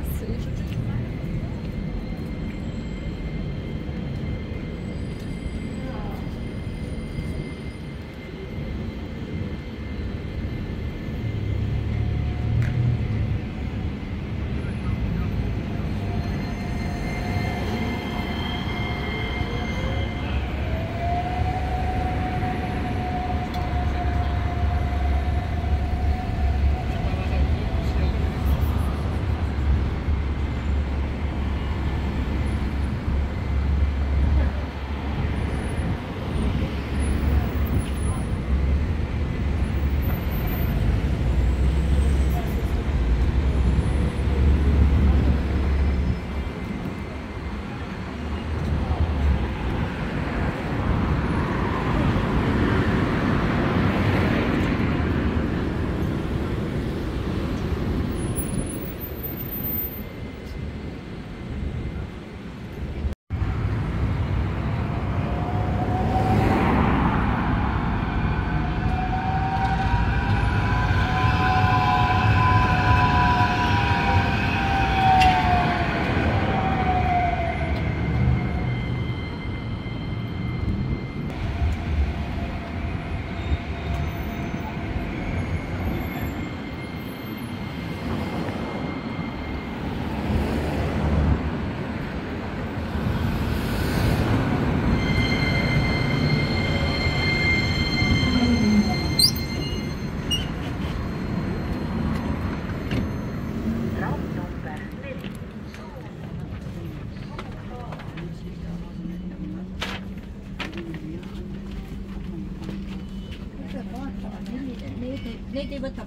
fácil. Nee, die wird